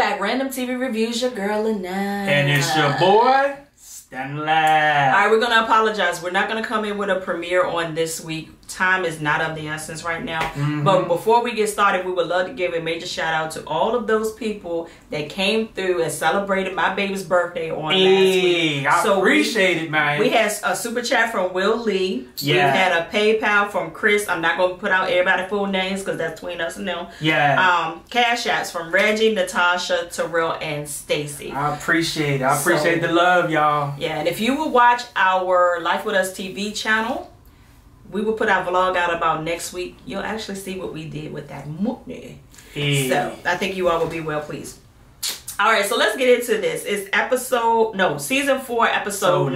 back. Random TV Reviews, your girl Lena. And it's your boy, Stanley. All right, we're gonna apologize. We're not gonna come in with a premiere on this week. Time is not of the essence right now. Mm-hmm. But before we get started, we would love to give a major shout out to all of those people that came through and celebrated my baby's birthday on last week. I So we- appreciate it, man. We had a super chat from Will Lee. Yeah. We had a PayPal from Chris. I'm not gonna put out everybody's full names because that's between us and them. yeah. Um, cash apps from Reggie, Natasha, Terrell, and Stacy. I appreciate it. I appreciate So- the love, y'all. Yeah, and if you will watch our Life with Us TV channel, we will put our vlog out about next week. You'll actually see what we did with that money. Hey. So I think you all will be well pleased. All right, so let's get into this. It's episode no season four, episode so nine.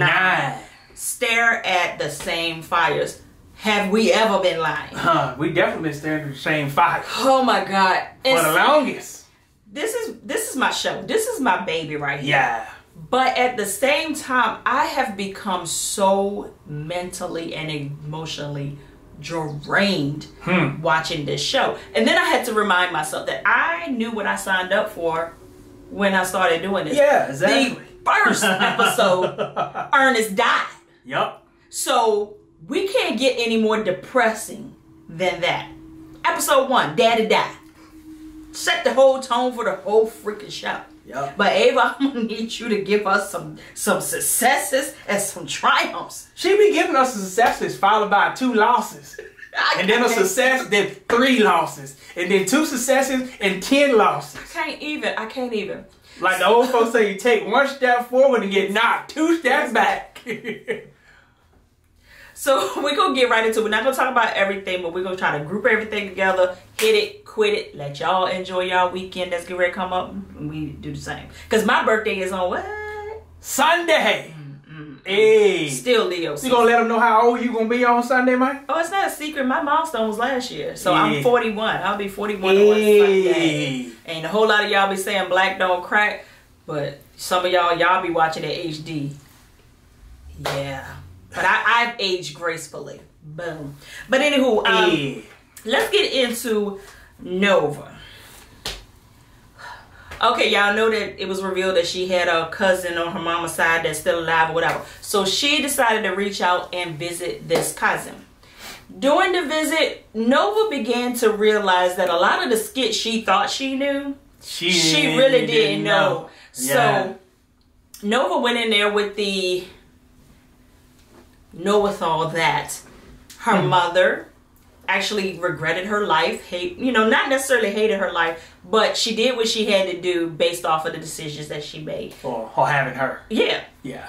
nine. Stare at the same fires. Have we ever been lying? Huh, we definitely been staring through the same fire Oh my god! for It's- the longest. this is this is my show. This is my baby right here. Yeah. But at the same time, I have become so mentally and emotionally drained Hmm. watching this show. And then I had to remind myself that I knew what I signed up for when I started doing this. Yeah, exactly. The first episode, Ernest died. Yup. So we can't get any more depressing than that. Episode one, Daddy died. Set the whole tone for the whole freaking show. Yup. But Ava, I'm gonna need you to give us some some successes and some triumphs. She be giving us successes followed by two losses. And then a success, then three losses. And then two successes and ten losses. I can't even. I can't even. Like the old folks say, you take one step forward and get knocked two steps back. So we're gonna get right into it. We're not gonna talk about everything, but we're gonna try to group everything together, hit it, quit it, let y'all enjoy y'all weekend that's getting ready to come up, and we do the same. Cause my birthday is on what? Sunday. Hey. Still Leo. You season. gonna let them know how old you gonna be on Sunday, man? Oh, it's not a secret. My milestone was last year, so Yeah. I'm 41. I'll be 41 on Sunday. Hey. Ain't a whole lot of y'all be saying black don't crack, but some of y'all y'all be watching it HD. Yeah, but I, I've aged gracefully. Boom. But anywho, um, Hey. let's get into Nova. Okay, y'all know that it was revealed that she had a cousin on her mama's side that's still alive or whatever. So she decided to reach out and visit this cousin. During the visit, Nova began to realize that a lot of the skits she thought she knew, She, she really didn't know. Yeah. So Nova went in there with the knoweth all that her Hmm. mother actually regretted her life, hate you know, not necessarily hated her life, but she did what she had to do based off of the decisions that she made. or, or having her. Yeah. Yeah.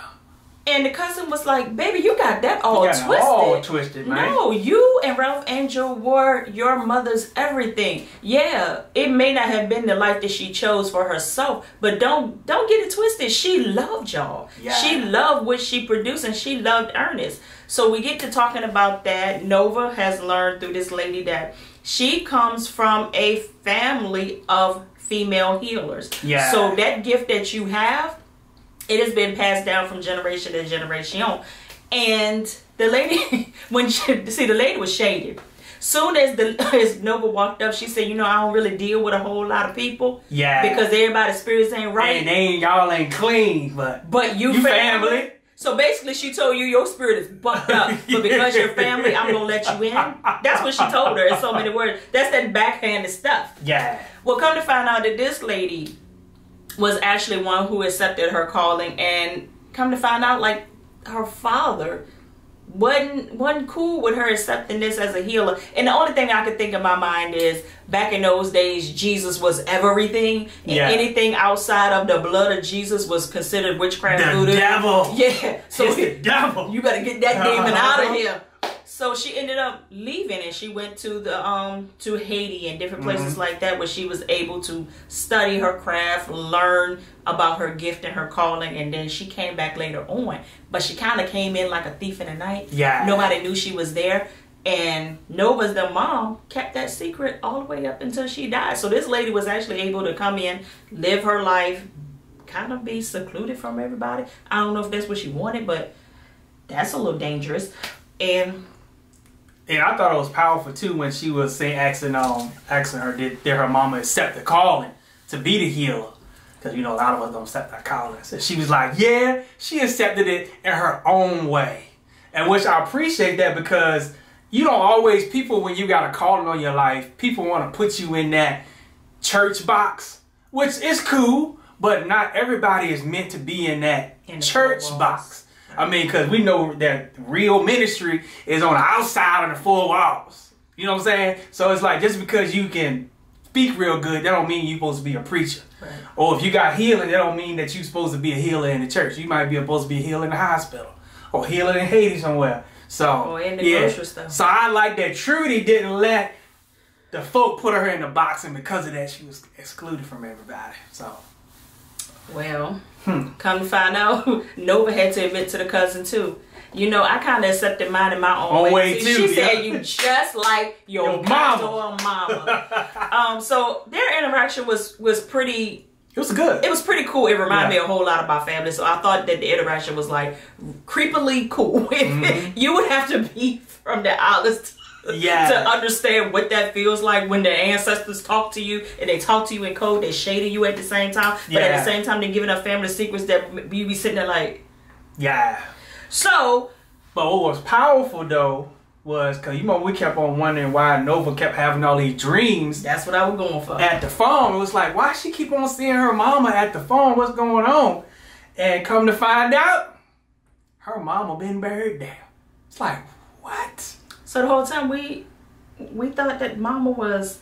And the cousin was like, baby, you got that all got twisted. all twisted, man. No, you and Ralph Angel were your mother's everything. Yeah, it may not have been the life that she chose for herself, but don't don't get it twisted. She loved y'all. Yeah. She loved what she produced and she loved Ernest. So we get to talking about that. Nova has learned through this lady that she comes from a family of female healers. Yeah. So that gift that you have, it has been passed down from generation to generation. And the lady, when she, see, the lady was shaded. Soon as the as Nova walked up, she said, "You know, I don't really deal with a whole lot of people Yeah. because everybody's spirits ain't right. and they ain't y'all ain't clean, but but you, You family. family. So basically, she told you your spirit is bucked up, but because you're family, I'm gonna let you in. That's what she told her in so many words. That's that backhanded stuff. yeah. Well, come to find out that this lady was actually one who accepted her calling, and come to find out, like her father wasn't wasn't cool with her accepting this as a healer. And the only thing I could think in my mind is back in those days, Jesus was everything, and Yeah. anything outside of the blood of Jesus was considered witchcraft The voodoo. devil. Yeah, so it's the devil. you better get that demon out of Uh-huh. here. So she ended up leaving and she went to the um to Haiti and different places Mm-hmm. like that where she was able to study her craft, learn about her gift and her calling and then she came back later on. But she kind of came in like a thief in the night. Yeah. Nobody knew she was there. And Nova's the mom kept that secret all the way up until she died. So this lady was actually able to come in, live her life, kind of be secluded from everybody. I don't know if that's what she wanted, but that's a little dangerous. And And I thought it was powerful too when she was saying asking um asking her did, did her mama accept the calling to be the healer. Because you know a lot of us don't accept our calling. And she was like, yeah, she accepted it in her own way. And which I appreciate that because you don't always people when you got a calling on your life, people want to put you in that church box, which is cool, but not everybody is meant to be in that In church box. I mean, because we know that real ministry is on the outside of the four walls. You know what I'm saying? So it's like just because you can speak real good, that don't mean you're supposed to be a preacher. Right. Or if you got healing, that don't mean that you're supposed to be a healer in the church. You might be supposed to be a healer in the hospital or healer in Haiti somewhere. So Or in the yeah. So I like that Trudy didn't let the folk put her in the box, and because of that, she was excluded from everybody. So Well, Hmm. come to find out, Nova had to admit to the cousin too. You know, I kind of accepted mine in my own, Own way, way, too. She said you just like your, Your mama. mama. um, so their interaction was was pretty. it was good. It was pretty cool. It reminded Yeah. me a whole lot of my family. So I thought that the interaction was like creepily cool. Mm-hmm. you would have to be from the to, Yeah. to understand what that feels like when the ancestors talk to you and they talk to you in code. They shading you at the same time, but at the same time they're giving up family secrets that you be sitting there like. yeah. So But what was powerful though was because you know we kept on wondering why Nova kept having all these dreams that's what I was going for. at the farm. It was like, why she keep on seeing her mama at the farm? What's going on? And come to find out, her mama been buried there. It's like, what? So the whole time we we thought that Mama was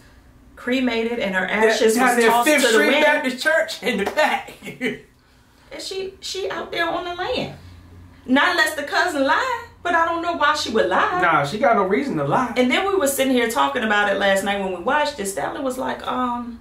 cremated and her ashes Down was tossed Fifth to the Street wind. Baptist Church in the back. And she she out there on the land. Not unless the cousin lied, but I don't know why she would lie. nah, she got no reason to lie. And then we were sitting here talking about it last night when we watched it. Stanley was like, um,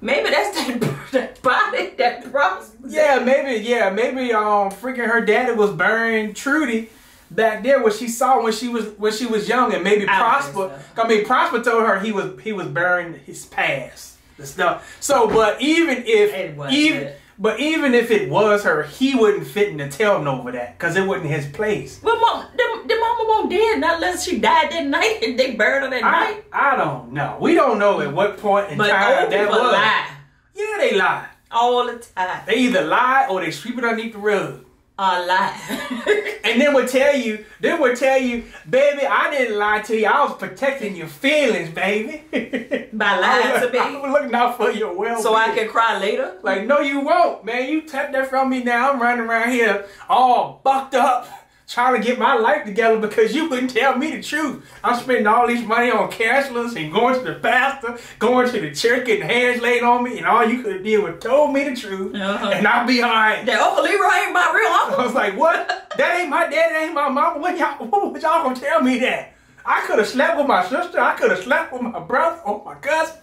maybe that's that, that body that brought. Yeah, maybe, yeah, maybe um freaking her daddy was burying Trudy back there what she saw when she was when she was young and maybe I Prosper so. I mean Prosper told her he was he was burying his past. The stuff. So but even if It was even good. but even if it was her, he wouldn't fit in to tell Nova that because it wasn't his place. Well, mom, the, the mama won't dead not unless she died that night and they buried her that I, night. I don't know. We don't know at what point in But time that was. lie Yeah, they lie. all the time. They either lie or they sweep it underneath the rug. A lie. And then would tell you, then would tell you, baby, I didn't lie to you. I was protecting your feelings, baby. By lying to me. I was looking out for your well. so I can cry later. Like, no, you won't, man. You took that from me now. I'm running around here all bucked up, trying to get my life together because you wouldn't tell me the truth. I'm spending all this money on cashless and going to the pastor, going to the church, getting hands laid on me, and all you could have did was told me the truth, Uh-huh. and I'll be all right. That Uncle Leroy ain't my real uncle. I was like, what? That ain't my dad, that ain't my mama. What y'all, what y'all gonna tell me that? I could have slept with my sister, I could have slept with my brother or my cousin,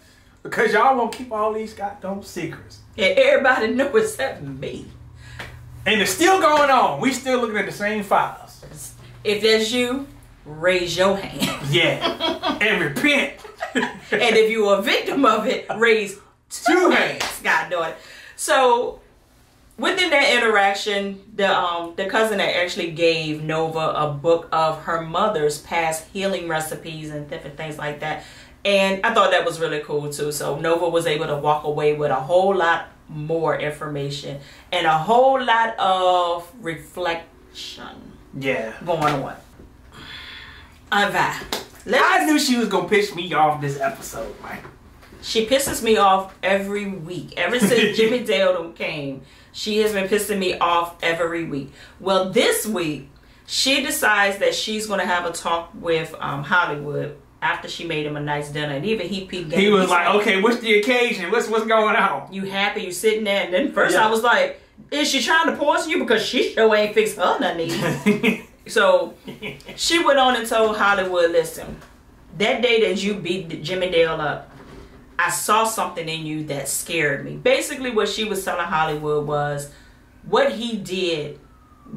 because y'all won't keep all these goddamn secrets. And everybody knew except me. And it's still going on. We still looking at the same files. If that's you, raise your hand. Yeah. and repent. and if you are a victim of it, raise two Two hands. hands. God darn it. So within that interaction, the um the cousin that actually gave Nova a book of her mother's past healing recipes and different things like that. And I thought that was really cool too. So Nova was able to walk away with a whole lot more information and a whole lot of reflection yeah. going on. Ava, let's I knew she was gonna piss me off this episode, man. She pisses me off every week. Ever since Jimmy Dale came, she has been pissing me off every week. Well, this week, she decides that she's going to have a talk with um, Hollywood after she made him a nice dinner. And even he peeked He was like, okay, what's the occasion? What's what's going on? You happy? You sitting there? And then first Yeah. I was like, is she trying to poison you? Because she sure ain't fixed her nothing. So she went on and told Hollywood, listen, that day that you beat Jimmy Dale up, I saw something in you that scared me. Basically, what she was telling Hollywood was what he did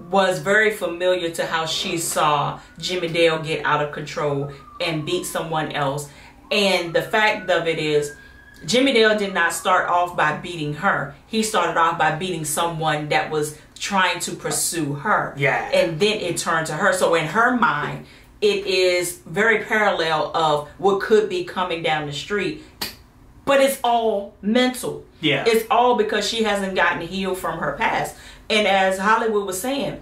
was very familiar to how she saw Jimmy Dale get out of control and beat someone else. And the fact of it is, Jimmy Dale did not start off by beating her. He started off by beating someone that was trying to pursue her. Yeah. And then it turned to her. So in her mind, it is very parallel of what could be coming down the street but it's all mental. Yeah. It's all because she hasn't gotten healed from her past. And as Hollywood was saying,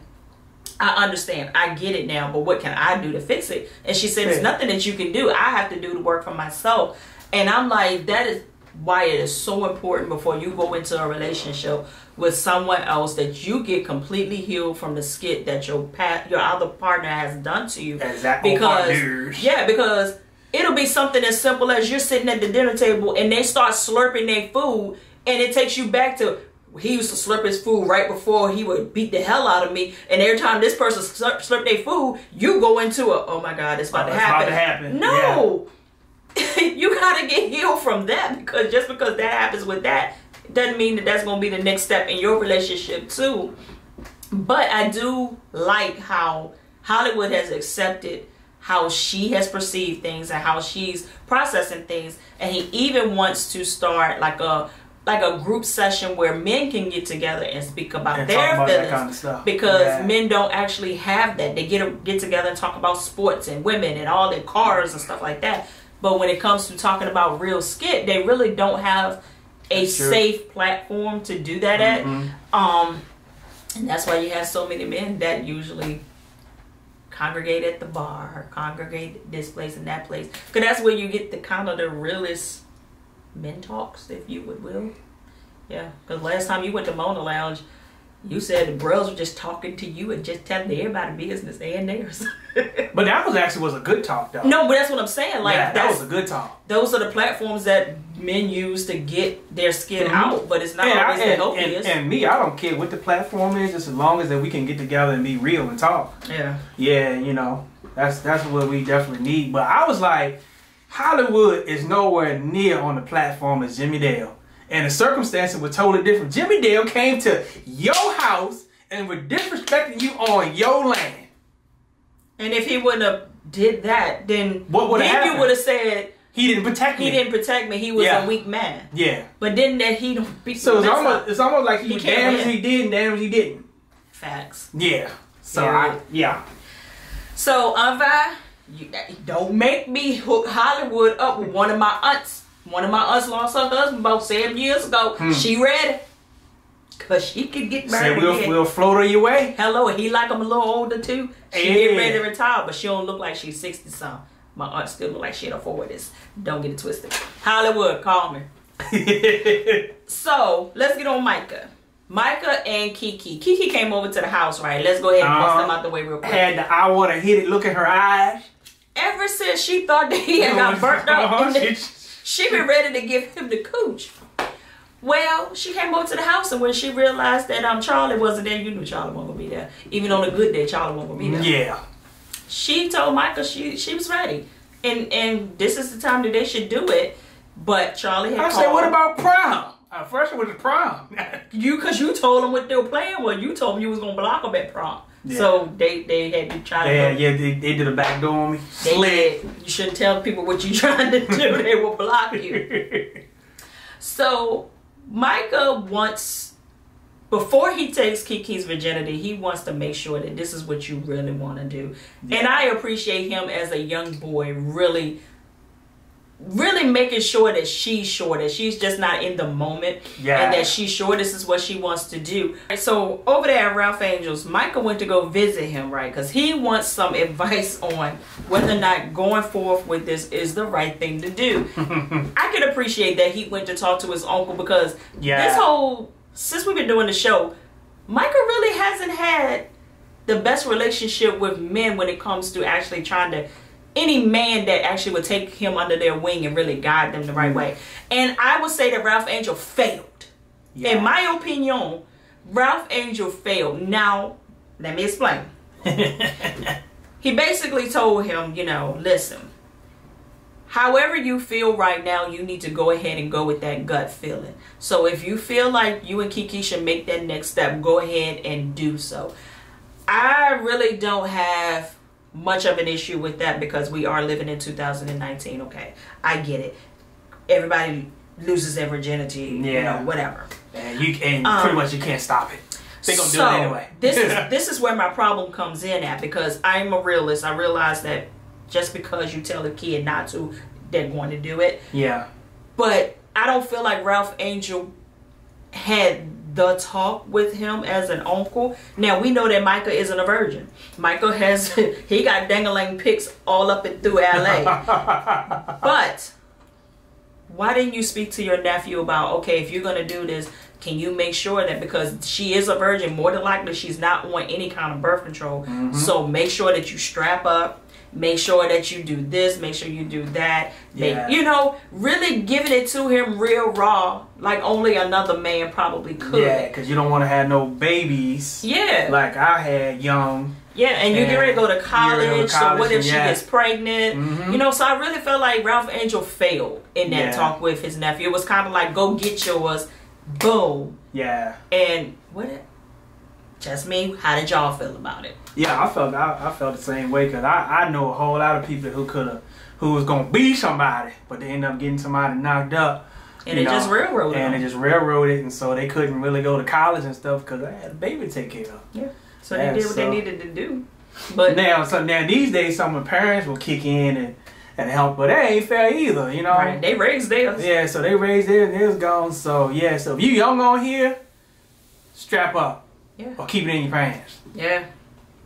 I understand. I get it now, but what can I do to fix it? And she said, There's nothing that you can do. I have to do the work for myself. And I'm like, that is why it is so important before you go into a relationship with someone else that you get completely healed from the skit that your pat your other partner has done to you. Exactly. Because yeah, because it'll be something as simple as you're sitting at the dinner table and they start slurping their food and it takes you back to he used to slurp his food right before he would beat the hell out of me. And every time this person slurp, slurp their food, you go into a, oh my God, it's about, Oh, to, it's happen. about to happen. No. you got to get healed from that because just because that happens with that doesn't mean that that's going to be the next step in your relationship too. But I do like how Hollywood has accepted how she has perceived things and how she's processing things and he even wants to start like a like a group session where men can get together and speak about And their about feelings kind of stuff. because Yeah. men don't actually have that. They get get together and talk about sports and women and all their cars and stuff like that. But when it comes to talking about real skit, they really don't have a safe platform to do that at. Mhm. Um, and that's why you have so many men that usually congregate at the bar congregate this place and that place. Because that's where you get the kind of the realest men talks, if you would will. Yeah, because last time you went to Mona Lounge, you said the bros were just talking to you and just telling everybody business and theirs. But that was actually was a good talk though. no, but that's what I'm saying. Like yeah, that was a good talk. those are the platforms that men use to get their skin Mhm. out, but it's not And, I, always the and, and, and me, I don't care what the platform is, just as long as that we can get together and be real and talk. yeah. Yeah, you know, that's that's what we definitely need. But I was like, Hollywood is nowhere near on the platform as Jimmy Dale. And the circumstances were totally different. Jimmy Dale came to your house and were disrespecting you on your land. And if he wouldn't have did that, then What would've then you happened? would have said He didn't protect me. he didn't protect me. He was Yeah. a weak man. Yeah. But then that he don't beat So it's almost up. it's almost like he, He was damned as he did and damned as he didn't. facts. Yeah. So Yeah. I yeah. So Anvi, you don't make me hook Hollywood up with one of my aunts. One of my aunts lost her husband about seven years ago. She ready. Cause she could get Say married we'll again. we'll float her your way. Hello, he like I'm a little older too. She Yeah. get ready to retire, but she don't look like she's sixty something. My aunt still look like she in her forties. Don't get it twisted. Hollywood, call me. So let's get on Micah. Micah and Keke. Keke came over to the house, right? Let's go ahead and bust Uh-huh. them out the way real quick. Had the I wanna hit it look in her eyes. Ever since she thought that he had got burnt up, Uh-huh. and she been ready to give him the cooch. Well, she came over to the house, and when she realized that um Charley wasn't there, you knew Charley wasn't gonna be there. Even on a good day, Charley wasn't gonna be there. Yeah. She told Micah she she was ready, and and this is the time that they should do it. But Charley had I said, what about prom? At first it was the prom. you? Because you told them what they were playing. Well, you told them you was gonna block them at prom. Yeah. So they they had to try to. yeah, yeah, they, they did a back door on me. They Slid. did. You shouldn't tell people what you're trying to do. they will block you. So Micah wants, before he takes Keke's virginity, he wants to make sure that this is what you really want to do. And I appreciate him as a young boy, really, really making sure that she's sure that she's just not in the moment Yeah. and that she's sure this is what she wants to do. So over there at Ralph Angels, Micah went to go visit him, right? Because he wants some advice on whether or not going forth with this is the right thing to do. I can appreciate that he went to talk to his uncle because Yeah. this whole since we've been doing the show, Micah really hasn't had the best relationship with men when it comes to actually trying to any man that actually would take him under their wing and really guide them the right mm-hmm. way. And I would say that Ralph Angel failed. Yeah. In my opinion, Ralph Angel failed. Now, let me explain. He basically told him, you know, listen, however you feel right now, you need to go ahead and go with that gut feeling. So if you feel like you and Keke should make that next step, go ahead and do so. I really don't have much of an issue with that because we are living in 2019. Okay, I get it. Everybody loses their virginity, you Yeah. know, whatever. and you and Um, pretty much you can't stop it. They're gonna do it anyway. this is this is where my problem comes in at because I'm a realist. I realize that just because you tell a kid not to, they're going to do it. yeah. But I don't feel like Ralph Angel had the talk with him as an uncle. Now we know that Micah isn't a virgin. Micah has he got dangling pics all up and through LA. but why didn't you speak to your nephew about okay, if you're gonna do this, can you make sure that because she is a virgin, more than likely she's not on any kind of birth control. Mm-hmm. So make sure that you strap up. Make sure that you do this. Make sure you do that. Make- Yeah. you know, really giving it to him real raw, like only another man probably could. Yeah, because you don't want to have no babies Yeah. like I had young. Yeah, and you get ready to go to And to college. so what if she yeah. gets pregnant? Mhm. You know, so I really felt like Ralph Angel failed in that Yeah. talk with his nephew. It was kind of like, go get yours, boom. Yeah. And what? Just me. How did y'all feel about it? Yeah, I felt I, I felt the same way because I, I know a whole lot of people who could have who was gonna be somebody, but they end up getting somebody knocked up. And it just railroaded and them. it just railroaded, and so they couldn't really go to college and stuff because they had a baby to take care of. Yeah. So Yeah, they did what so- they needed to do. But now, so now these days, some of the parents will kick in and, and help, but that ain't fair either, you know. right, they raised theirs. Yeah, so they raised theirs and theirs gone. So yeah, so if you young on here, strap up Yeah. or keep it in your pants. Yeah.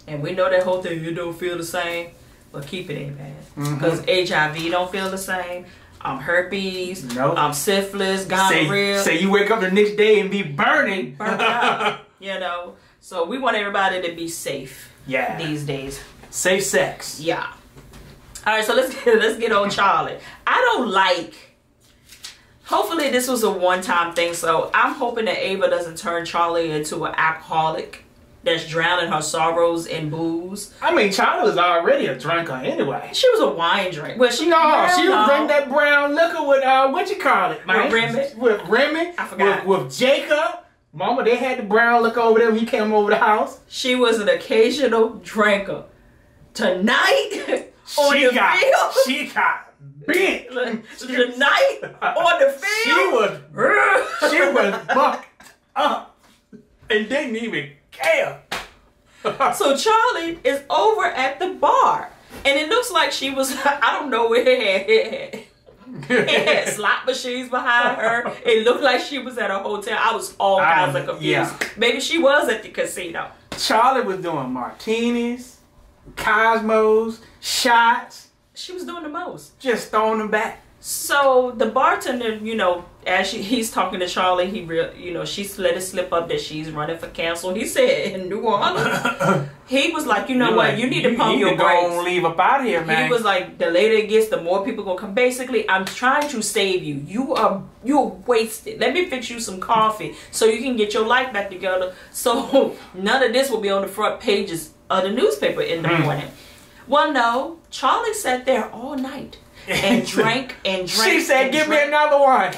And we know that whole thing, you don't feel the same, but keep it in your pants. Mhm. Because HIV don't feel the same. I'm herpes, No. Nope. um, syphilis, Say, gonorrhea. say you wake up the next day and be burning. burnt out, you know. So we want everybody to be safe yeah. these days. Safe sex. Yeah. All right, so let's get, let's get on Charlie. I don't like. Hopefully, this was a one-time thing. So I'm hoping that Ava doesn't turn Charley into an alcoholic that's drowning her sorrows in booze. I mean, Charley was already a drinker anyway. She was a wine drink. Well, she No, well, she no. was drinking that brown liquor with uh, what you call it, man? With Remy? With Remy. I forgot. With, with Jacob. Mama, they had the brown liquor over there when he came over the house. She was an occasional drinker. Tonight on she the got, field. she got bent. Tonight on the field. She was, she was bucked up and didn't even care. So Charley is over at the bar, and it looks like she was. I don't know where it had. It had slot machines behind her. It looked like she was at a hotel. I was all kinds of confused. yeah. Maybe she was at the casino. Charlie was doing martinis, cosmos, shots, She was doing the most. just throwing them back. So the bartender, you know, as she, he's talking to Charley, he real, you know, she's let it slip up that she's running for council. He said in New Orleans, he was like, you know You're what, like, you need to pump need your to brakes. and leave up out of here, man. He was like, the later it gets, the more people gonna come. Basically, I'm trying to save you. You are you're wasted. Let me fix you some coffee so you can get your life back together. So none of this will be on the front pages of the newspaper in the Hmm. morning. Well, no, Charley sat there all night and drank and drank. she said, "Give me another one."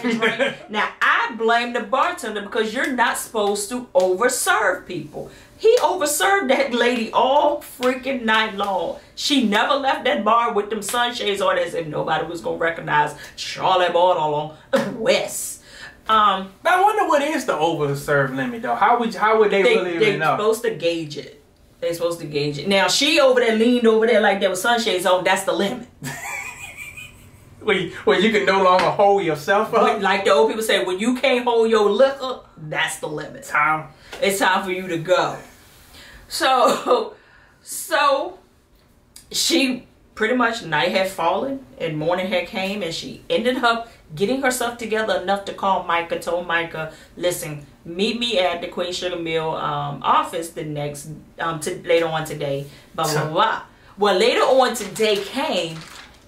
now I blame the bartender because you're not supposed to overserve people. He overserved that lady all freaking night long. She never left that bar with them sunshades on as if nobody was gonna recognize Charley Bordelon West. Um, I wonder what is the overserve limit though. How would how would they, they really they know? supposed to gauge it. They supposed to gauge it. Now she over there leaned over there like there was sunshades on. That's the limit. Where you, where you can no longer hold yourself But up. like the old people say, when you can't hold your liquor, that's the limit. Time. it's time for you to go. So, so she pretty much night had fallen and morning had came, and she ended up getting herself together enough to call Micah. Told Micah, "Listen, meet me at the Queen Sugar Mill um, office the next um to, later on today." Blah blah blah. Well, later on today came,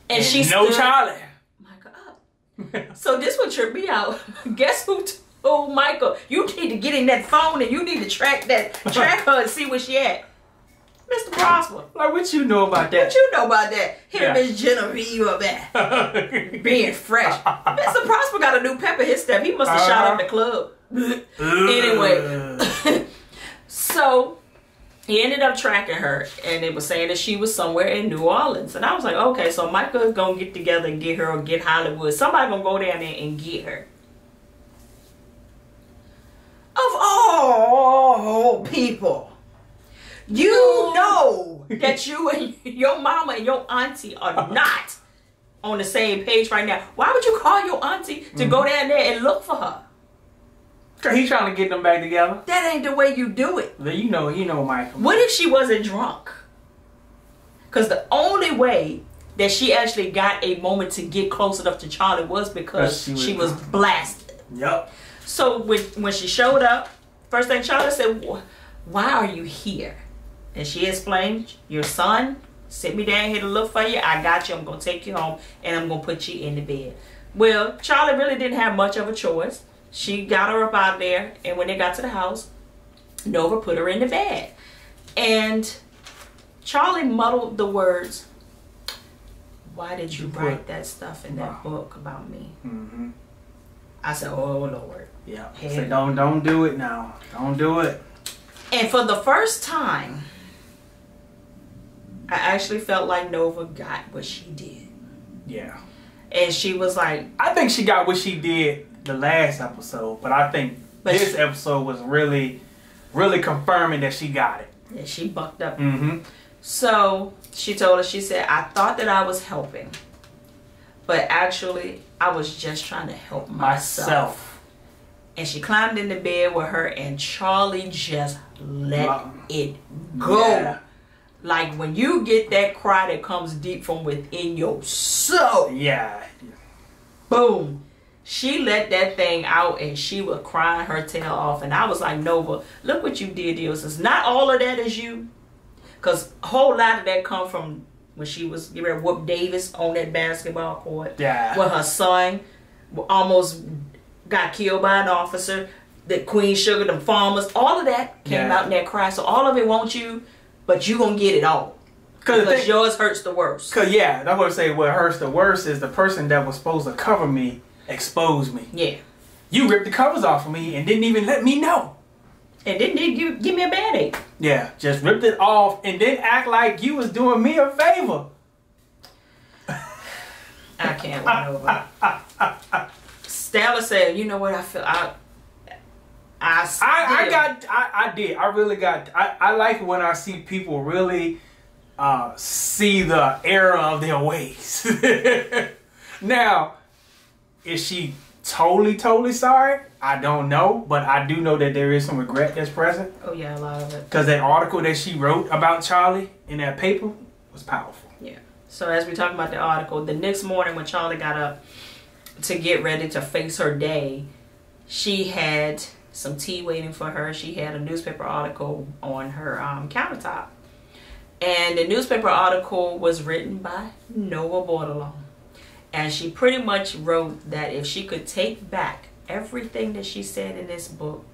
and, she no stood Charley. Micah up. So this would trip me out. Guess who told Micah, you need to get in that phone and you need to track that track her and see where she at. Mr. Prosper. Like what you know about that? What you know about that? Here Yeah. Miss Genevieve up there. Being fresh. Mr. Prosper got a new pep in his step. He must have shot uh-huh. up the club. Uh-huh. anyway. so he ended up tracking her and it was saying that she was somewhere in New Orleans. And I was like, okay, so Micah's gonna get together and get her or get Hollywood. Somebody gonna go down there and get her. Of all people, you know that you and your mama and your auntie are not on the same page right now. Why would you call your auntie to Mm-hmm. go down there and look for her? He's trying to get them back together. That ain't the way you do it. You know, you know, Micah. What if she wasn't drunk? Because the only way that she actually got a moment to get close enough to Charley was because she she was, was- blasted. Yep. So when when she showed up, first thing Charley said, "Why are you here?" And she explained, "Your son sent me down here to look for you. I got you. I'm gonna take you home, and I'm gonna put you in the bed." Well, Charley really didn't have much of a choice. She got her up out of there, and when they got to the house, Nova put her in the bed, and Charley muddled the words. Why did you write that stuff in that Wow. book about me? Mm-hmm. I said, "Oh Lord." Yeah. Hell. Say don't don't do it now. Don't do it. And for the first time, I actually felt like Nova got what she did. Yeah. And she was like, I think she got what she did the last episode, but I think But this she- episode was really, really confirming that she got it. yeah, she bucked up. Mm-hmm. So she told us, she said, I thought that I was helping, but actually, I was just trying to help myself. Myself. And she climbed in the bed with her, and Charley just let Wow. it go. Yeah. Like when you get that cry that comes deep from within your soul. Yeah. boom. She let that thing out and she was crying her tail off. And I was like, Nova, look what you did, dear. Says not all of that is you. Cause a whole lot of that come from when she was you ready to whoop Davis on that basketball court. Yeah. When her son almost got killed by an officer. The Queen Sugar, them farmers, all of that came Yeah. out in that cry. So all of it won't you, but you gonna get it all. Cause, Because thing- yours hurts the worst. Cause yeah, that's what I say. What hurts the worst is the person that was supposed to cover me exposed me. Yeah. You ripped the covers off of me and didn't even let me know. And didn't give, give me a band-aid. Yeah, just ripped it off and then act like you was doing me a favor. I can't win over. Stella said, "You know what? I feel I, I, I, I got I, I did I really got I, I like when I see people really uh, see the error of their ways. now, is she totally totally sorry? I don't know, but I do know that there is some regret that's present Oh yeah, a lot of it. because that article that she wrote about Charley in that paper was powerful. Yeah. So as we talk about the article, the next morning when Charley got up to get ready to face her day, she had some tea waiting for her. She had a newspaper article on her um, countertop. And the newspaper article was written by Nova Bordelon. And she pretty much wrote that if she could take back everything that she said in this book,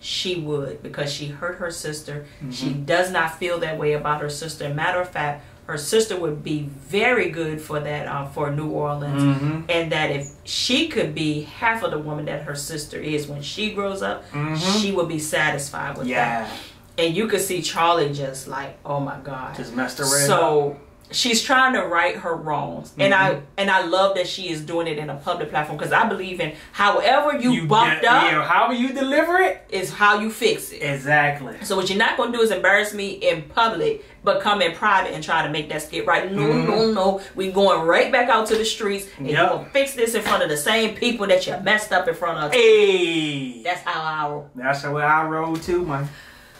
she would because she hurt her sister. She does not feel that way about her sister. Matter of fact, her sister would be very good for that uh, for New Orleans, Mm-hmm. and that if she could be half of the woman that her sister is when she grows up, Mhm. she would be satisfied with Yeah, that. And you could see Charley just like, oh my god, just messed her so she's trying to right her wrongs, and I Mm-hmm. and I love that she is doing it in a public platform because I believe in however you, bumped yeah, up yeah, however you deliver it. is how you fix it. Exactly. So what you're not gonna do is embarrass me in public, but come in private and try to make that skit right. No, no, no. We going right back out to the streets and Mm-hmm. Yep. you gonna fix this in front of the same people that you messed up in front of. Hey, That's how I roll. that's the way I roll too, man.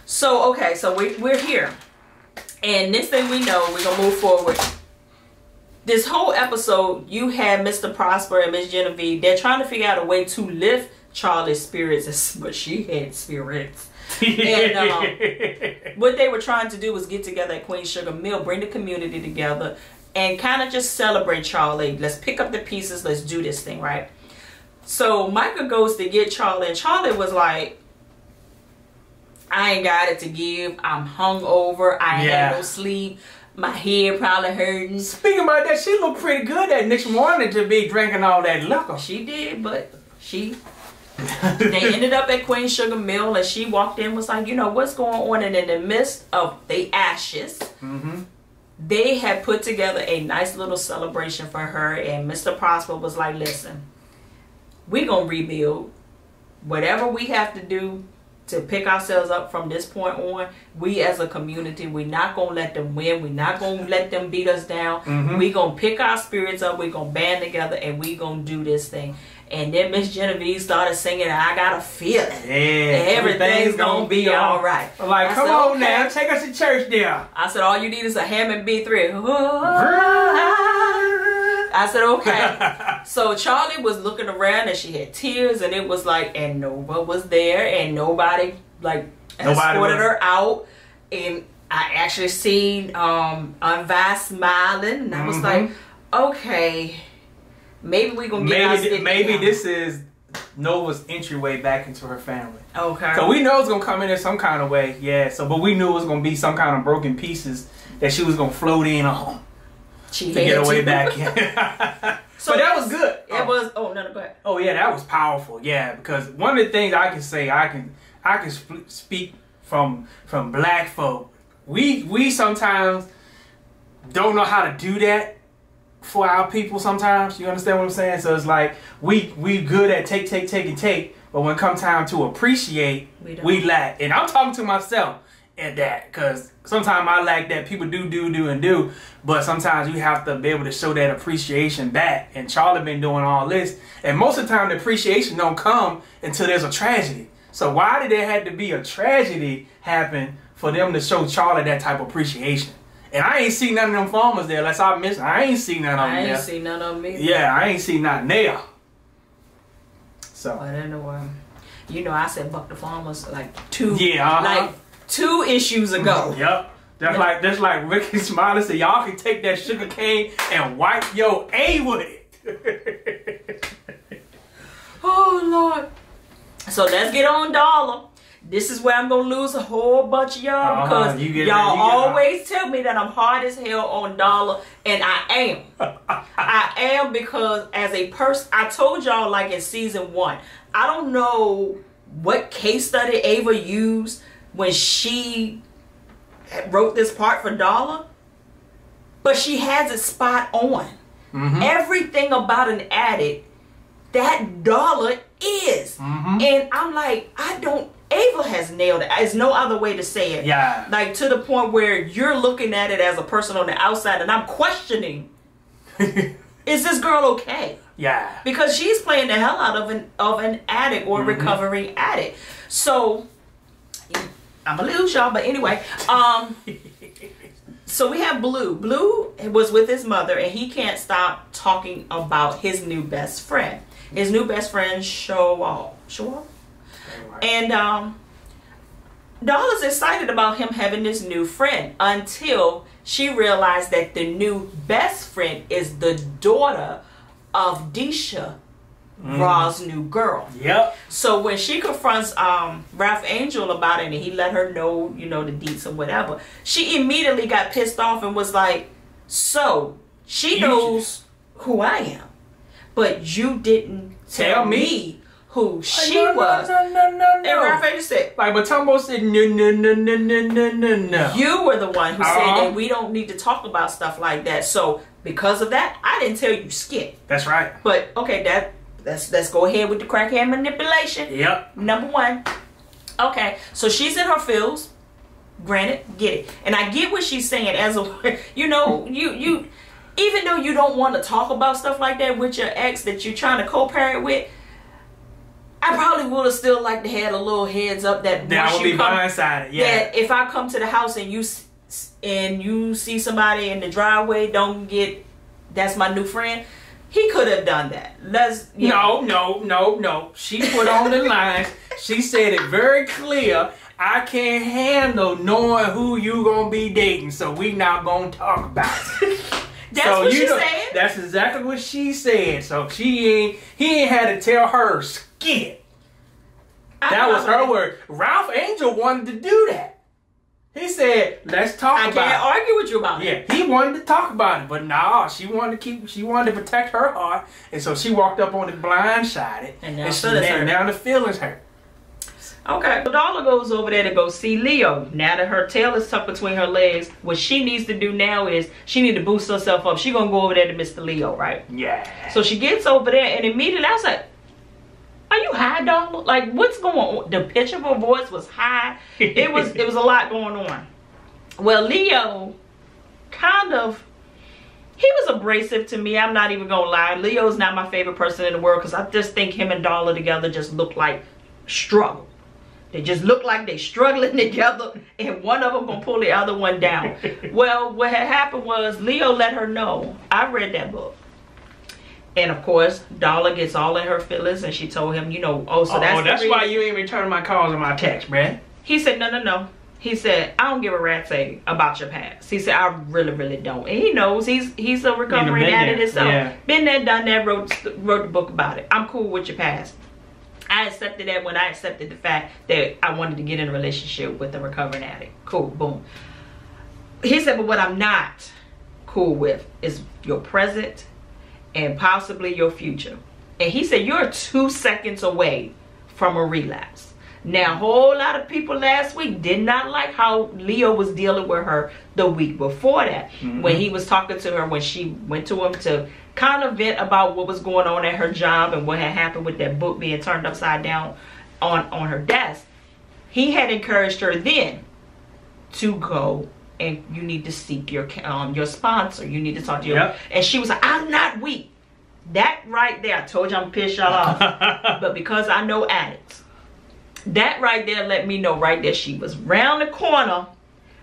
So okay, so we we're here, and next thing we know, we're gonna move forward. This whole episode, you had Mr. Prosper and Miss Genevieve. They're trying to figure out a way to lift Charley's spirits, but she had spirits. And, um, what they were trying to do was get together at Queen Sugar Mill, bring the community together, and kind of just celebrate Charley. Let's pick up the pieces. Let's do this thing, right? So Micah goes to get Charley, and Charley was like, I ain't got it to give. I'm hungover. I ain't Yeah. had no sleep. My head probably hurting. Speaking about that, she looked pretty good that next morning to be drinking all that liquor. She did, but she they ended up at Queen Sugar Mill and she walked in was like, you know, what's going on? And in the midst of the ashes, mm-hmm. they had put together a nice little celebration for her. And Mr. Prosper was like, listen, we're going to rebuild whatever we have to do to pick ourselves up from this point on. We as a community, we're not gonna let them win. We're not gonna let them beat us down. Mhm. we gonna pick our spirits up. We're gonna band together and we gonna do this thing. And then Miss Genevieve started singing, I got a feeling. Yeah, Everything's gonna be all right. Like, I come said, on okay. now, take us to church there. I said, all you need is a Hammond B3. I said, okay. So Charley was looking around and she had tears and it was like, and Nova was there and nobody like Nobody escorted was. her out. And I actually seen um Aunt smiling and I was Mhm. like, okay, maybe we gonna get maybe stick maybe down. this is Nova's entryway back into her family. Okay. So we know it's gonna come in in some kind of way, yeah. So, but we knew it was gonna be some kind of broken pieces that she was gonna float in on she to get to. back in. So but that was good. It Oh. was oh no no go ahead. Oh yeah, that was powerful. Yeah, because one of the things I can say, I can I can sp- speak from from black folk. We we sometimes don't know how to do that for our people. Sometimes you understand what I'm saying. So it's like we we good at take take take and take, but when it come time to appreciate, We we lack. And I'm talking to myself at that because sometimes I like that people do do do and do, but sometimes you have to be able to show that appreciation back. And Charley been doing all this, and most of the time the appreciation don't come until there's a tragedy. So why did there had to be a tragedy happen for them to show Charley that type of appreciation? And I ain't seen none of them farmers there. Unless I missed, I ain't seen none of them I ain't there. seen none of me. Yeah, I ain't seen nothing there. So But anyway, you know, I said buck the farmers like two, Yeah, uh-huh. like two issues ago. Yep. That's like that's like Rickey Smiley said, y'all can take that sugar cane and wipe your A with it. Oh Lord. So let's get on Darla. This is where I'm gonna lose a whole bunch of y'all Uh-huh, because you get- y'all get- always tell me that I'm hard as hell on Darla, and I am. I am because as a person, I told y'all like in season one, I don't know what case study Ava used when she wrote this part for Darla, but she has it spot on. Mhm. Everything about an addict, that Darla is. Mhm. And I'm like, I don't, Ava has nailed it. There's no other way to say it. Yeah. Like to the point where you're looking at it as a person on the outside and I'm questioning, is this girl okay? yeah. because she's playing the hell out of an of an addict or Mhm. recovering addict. So I'm gonna lose y'all, but anyway, um, so we have Blue. Blue was with his mother, and he can't stop talking about his new best friend. His new best friend, Showal. Showal. And um, Darla's excited about him having this new friend until she realized that the new best friend is the daughter of Disha, mm. Ra's new girl. Yep. So when she confronts um, Ralph Angel about it and he let her know, you know, the deets and whatever, she immediately got pissed off and was like, So she you knows who I am, but you didn't tell, tell me. me. who she no, was. No, no, no, no, no. And Ralph Angel said, Like, but Tombo said, No, no, no, no, no, no, no, no. You were the one who uh-huh. said that uh-huh. we don't need to talk about stuff like that. So because of that, I didn't tell you skip. That's right. But okay, that let's let's go ahead with the crackhead manipulation. Yep. Number one. Okay, so she's in her feels. Granted, get it, and I get what she's saying. As a, you know, you you, even though you don't want to talk about stuff like that with your ex that you're trying to co-parent with, I probably would have still liked to have a little heads up that once would be come, blindsided. Yeah. that if I come to the house and you and you see somebody in the driveway, don't get that's my new friend. He could have done that. Let's you know. No, no, no, no. She put on the lines. She said it very clear. I can't handle knowing who you gonna be dating, so we not gonna talk about it. That's so what you she know- said. That's exactly what she said. So she ain't. He ain't had to tell her skit. I That was her word. Ralph Angel wanted to do that. He said, "Let's talk I about." can't it. argue with you about it. Yeah, he wanted to talk about it, but nah, she wanted to keep, she wanted to protect her heart, and so she walked up on it blindsided, And now she, feelings now, now the feelings hurt. Okay. So Darla goes over there to go see Leo. Now that her tail is tucked between her legs, what she needs to do now is she need to boost herself up. She gonna go over there to Mr. Leo, right? Yeah. So she gets over there and immediately I was like, Are you high, dog? Like, what's going on? The pitch of her voice was high. It was it was a lot going on. Well, Leo kind of he was abrasive to me. I'm not even gonna lie. Leo's not my favorite person in the world because I just think him and Darla together just look like struggle. They just look like they struggling together and one of them gonna pull the other one down. well, what had happened was Leo let her know. I read that book. And of course, Darla gets all in her feelings and she told him, you know, oh, so oh, that's, oh, that's why you ain't returning my calls and my texts, man. He said, no, no, no. He said, I don't give a rat's egg about your past. He said, I really, really don't. And he knows he's he's a recovering addict himself. Yeah. Been there, done that, wrote, wrote the book about it. I'm cool with your past. I accepted that when I accepted the fact that I wanted to get in a relationship with a recovering addict. Cool, boom. He said, but what I'm not cool with is your present and possibly your future. And he said, you're two seconds away from a relapse. Now, a whole lot of people last week did not like how Leo was dealing with her the week before that. Mm-hmm. When he was talking to her, when she went to him to kind of vent about what was going on at her job and what had happened with that book being turned upside down on, on her desk. He had encouraged her then to go and you need to seek your um, your sponsor. You need to talk to your. Yep. And she was like, I'm not weak. That right there, I told you I'm piss y'all off. but because I know addicts, that right there let me know right there she was round the corner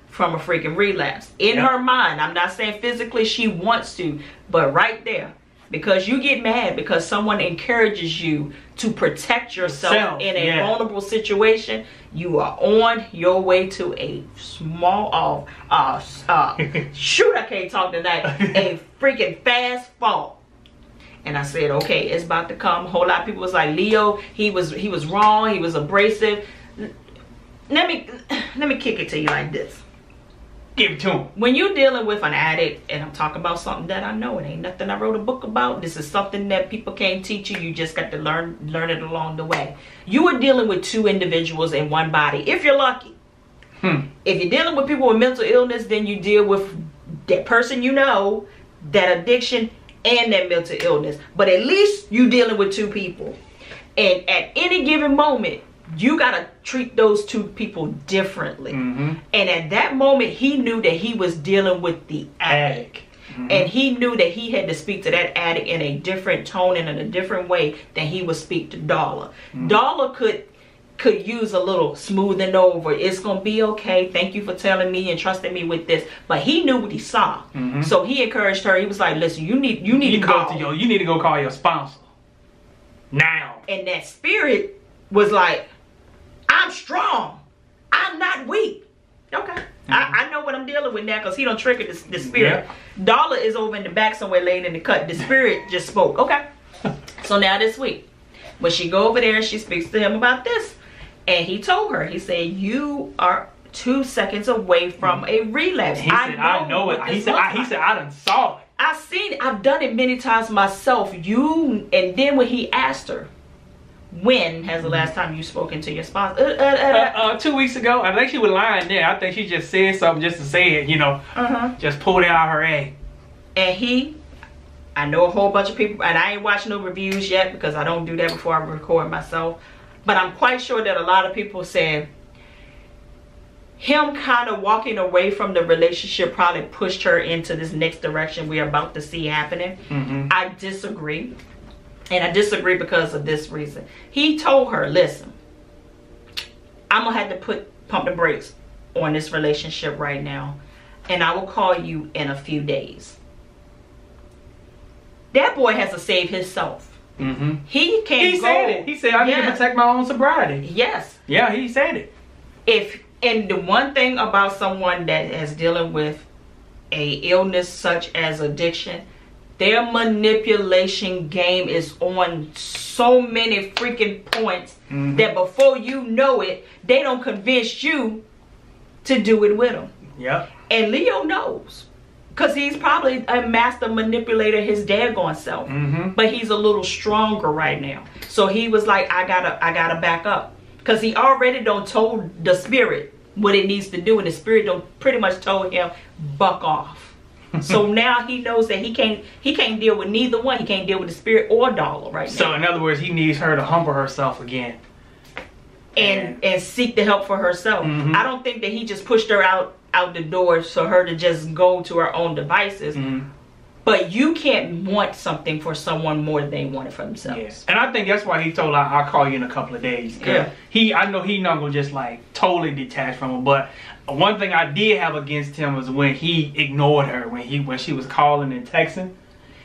from a freaking relapse. In yep. her mind, I'm not saying physically she wants to, but right there. Because you get mad because someone encourages you to protect yourself Self, in a yeah. vulnerable situation, you are on your way to a small off uh, uh, shoot I can't talk tonight a freaking fast fall and I said, okay, it's about to come. A whole lot of people was like, Leo, he was he was wrong, he was abrasive. Let me let me kick it to you like this. Give it to him. When you're dealing with an addict, and I'm talking about something that I know, it ain't nothing I wrote a book about. This is something that people can't teach you. You just got to learn learn it along the way. You are dealing with two individuals in one body, if you're lucky. Hmm. If you're dealing with people with mental illness, then you deal with that person you know, that addiction, and that mental illness. But at least you're dealing with two people. And at any given moment, you got to treat those two people differently. Mm-hmm. And at that moment, he knew that he was dealing with the addict. Mm-hmm. And he knew that he had to speak to that addict in a different tone and in a different way than he would speak to Darla. Mm-hmm. Darla could could use a little smoothing over. It's gonna be okay. Thank you for telling me and trusting me with this. But he knew what he saw, mm-hmm. so he encouraged her. He was like, "Listen, you need you need you to call. To your, you need to go call your sponsor now." And that spirit was like, "I'm strong. I'm not weak." Okay. Mm-hmm. I, I, know what I'm dealing with now because he don't trigger the, the spirit. Yeah. Darla is over in the back somewhere laying in the cut. The spirit just spoke. Okay. so now this week, when she go over there she speaks to him about this, and he told her, he said, you are two seconds away from a relapse. He I said, know I know it. He said, I, he said, I done saw it. I've seen it. I've done it many times myself. You, and then when he asked her, when has the last time you spoken to your sponsor? Uh, uh, uh, uh, two weeks ago. I think she was lying there. I think she just said something just to say it, you know. Uh-huh. Just pulled it out her egg. And he, I know a whole bunch of people, and I ain't watching no reviews yet because I don't do that before I record myself. But I'm quite sure that a lot of people said him kind of walking away from the relationship probably pushed her into this next direction we're about to see happening. Mm-hmm. I disagree. And I disagree because of this reason. He told her, listen, I'm going to have to put pump the brakes on this relationship right now. And I will call you in a few days. That boy has to save himself. Mm-hmm. He can't he go. said it. He said, I yeah. need to protect my own sobriety. Yes. Yeah, he said it. If and the one thing about someone that is dealing with a illness such as addiction, their manipulation game is on so many freaking points mm-hmm. that before you know it, they don't convince you to do it with them. Yep. And Leo knows. Because he's probably a master manipulator his daggone self. Mm-hmm. But he's a little stronger right now. So he was like, I gotta, I gotta back up. Because he already don't told the spirit what it needs to do. And the spirit don't pretty much told him, buck off. So now he knows that he can't he can't deal with neither one. He can't deal with the spirit or Darla right So now. in other words, he needs her to humble herself again. and and seek the help for herself. Mhm. I don't think that he just pushed her out out the door so her to just go to her own devices. Mhm. But you can't want something for someone more than they want it for themselves. Yes. And I think that's why he told her, I'll call you in a couple of days. Yeah. He, I know he not gonna just like totally detach from her, but one thing I did have against him was when he ignored her when he when she was calling and texting.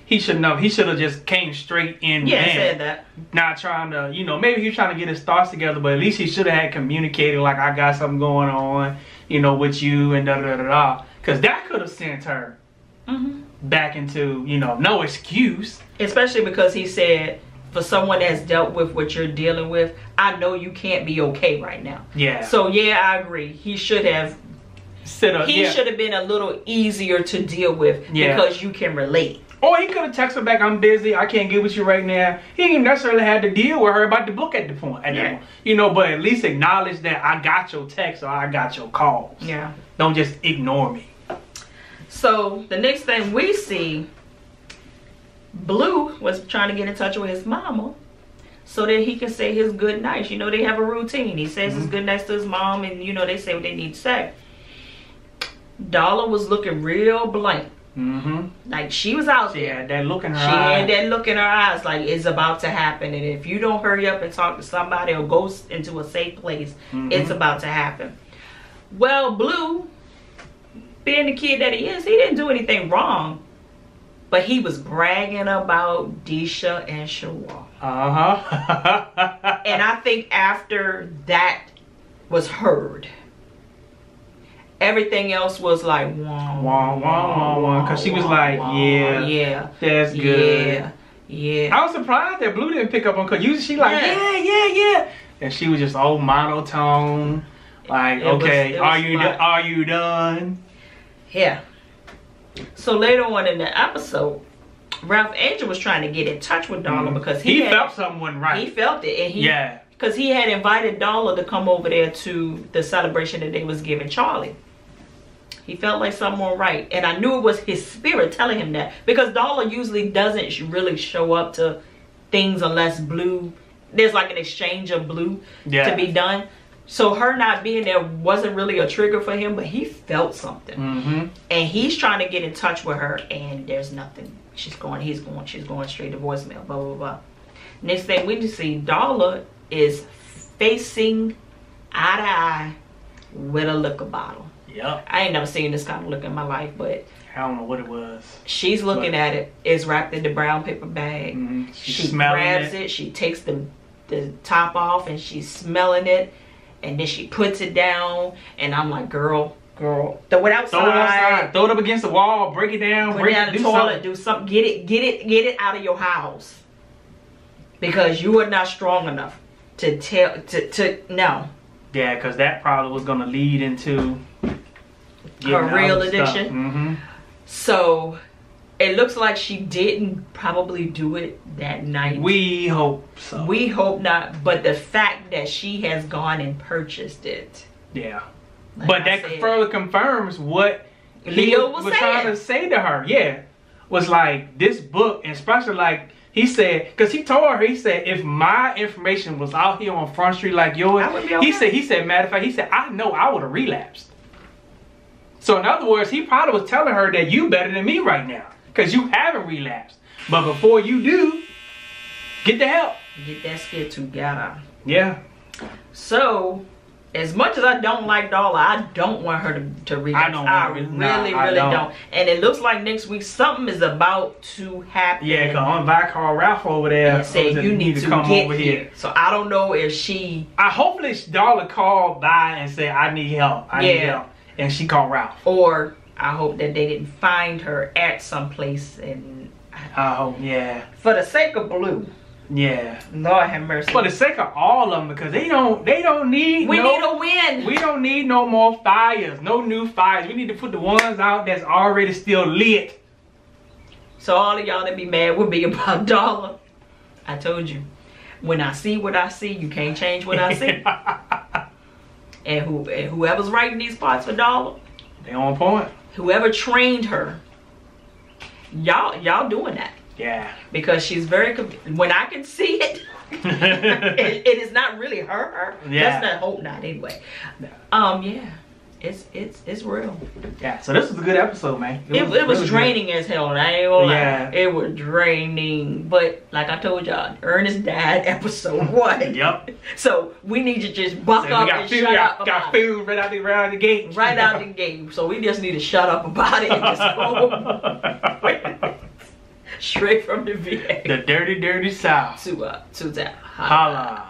He should know. He should have just came straight in. Yeah, then. said that. not trying to, you know, maybe he was trying to get his thoughts together, but at least he should have had communicated like I got something going on, you know, with you and da da da da. Because that could have sent her hmm back into, you know, no excuse. Especially because he said, for someone that's dealt with what you're dealing with, I know you can't be okay right now. Yeah. So yeah, I agree. He should have. Sit up. He yeah. should have been a little easier to deal with Yeah. because you can relate. Or he could have texted her back, I'm busy, I can't get with you right now. He didn't necessarily had to deal with her about the book at the point. At Yeah. that point. You know, but at least acknowledge that I got your text or I got your calls. Yeah. Don't just ignore me. So the next thing we see, Blue was trying to get in touch with his mama so that he can say his good nights. You know, they have a routine. He says his Mhm. good nights to his mom, and you know, they say what they need to say. Darla was looking real blank. Mm-hmm. Like she was out She there. had that look in her She eye. had that look in her eyes like it's about to happen. And if you don't hurry up and talk to somebody or go into a safe place, Mhm. it's about to happen. Well, Blue, being the kid that he is, he didn't do anything wrong. But he was bragging about Disha and Shawar. Uh-huh. And I think after that was heard, everything else was like, wah, Wah, wah, wah, wah, 'cause she was like, yeah. yeah, That's good. yeah, yeah. I was surprised that Blue didn't pick up on because usually she like, Yeah. yeah, yeah. And she was just all monotone. Like, okay, are you are you done? Yeah. So later on in the episode, Ralph Angel was trying to get in touch with Darla because he, Mm. he had- felt something wasn't right. he felt it, and he yeah. because he had invited Darla to come over there to the celebration that they was giving Charley. He felt like something wasn't right, and I knew it was his spirit telling him that because Darla usually doesn't really show up to things unless Blue. There's like an exchange of Blue Yeah. to be done. So her not being there wasn't really a trigger for him, but he felt something Mm-hmm. and he's trying to get in touch with her and there's nothing she's going he's going she's going straight to voicemail blah blah blah next thing we just see Darla is facing eye to eye with a liquor bottle Yep. i ain't never seen this kind of look in my life but I don't know what it was. she's looking But- at it it's wrapped in the brown paper bag Mhm. She's she smelling grabs it. it. she takes the the top off and she's smelling it and then she puts it down and i'm like girl girl throw it outside Throw it outside. Throw it up against the wall. Break it down. Put break it down it, do toilet, something. do something. Get it, get it, get it out of your house. Because you are not strong enough to tell to to no. Yeah, because that probably was gonna lead into a real addiction? Mm-hmm. So it looks like she didn't probably do it that night. We hope so. we hope not, but the fact that she has gone and purchased it. yeah. like but I that said, further confirms what Leo was, was trying to say to her. Yeah, was like this book, and especially like he said, because he told her, he said, if my information was out here on Front Street like yours, be he said, he said, matter of fact, he said, I know I would have relapsed. So in other words, he probably was telling her that you better than me right now, because you haven't relapsed. But before you do, get the help. get that skit together. Yeah. So, as much as I don't like Darla, I don't want her to, to relapse. I don't I really, nah, really I don't. don't. And it looks like next week something is about to happen. Yeah, because on by call Ralph over there. and said, you need to, get over here. So I don't know if she I hopefully Darla called by and said, I need help. I need Yeah. help. And she called Ralph. or I hope that they didn't find her at some place and I hope, yeah. for the sake of Blue, Yeah. Lord have mercy. For the sake of all of them, because they don't they don't need we no, need a win. we don't need no more fires, no new fires. We need to put the ones out that's already still lit. So all of y'all that be mad with be about Darla, I told you, when I see what I see, you can't change what I see. and who and whoever's writing these parts for Darla, they on point. Whoever trained her y'all y'all doing that Yeah. because she's very when I can see it. it, it is not really her. Yeah. Let's not hope not anyway. Um, yeah, it's it's it's real. yeah. So this was a good episode, man. It, it was, really draining as hell. and I ain't gonna lie. Yeah. It was draining. But like I told y'all, Ernest died episode one. Yep. So we need to just buck So up and food, shut got, up got about it. food right out the right out the gate. Right out the gate. So we just need to shut up about it and just go straight from the VA the dirty, dirty South. to uh to that. Holla.